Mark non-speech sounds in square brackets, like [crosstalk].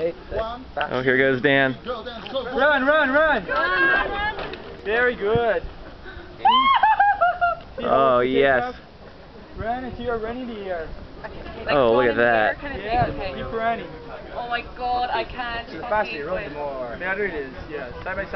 Eight, six, five. Oh, here goes Dan. Run, run, run! Very good. [laughs] Oh, yes. Run into your running the air. Oh, look at that. Yeah, keep running. Oh my god, I can't. The faster you run, the more. The better it is, yeah. Side by side.